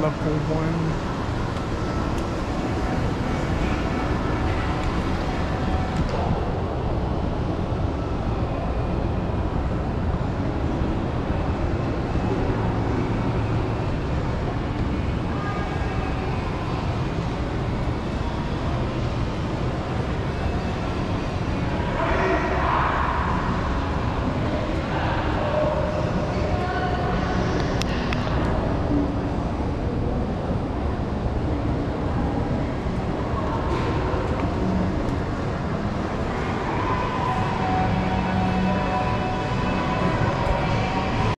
level one.